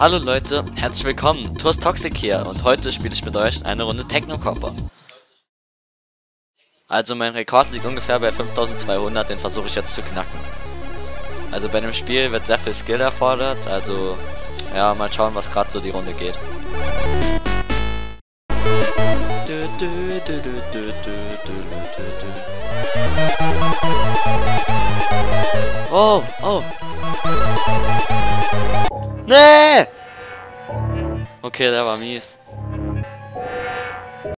Hallo Leute, herzlich willkommen, Tours Toxic hier und heute spiele ich mit euch eine Runde Technocopper. Also mein Rekord liegt ungefähr bei 5200, den versuche ich jetzt zu knacken. Also bei dem Spiel wird sehr viel Skill erfordert, also ja, mal schauen, was gerade so die Runde geht. Oh, oh. Nee! Okay, der war mies.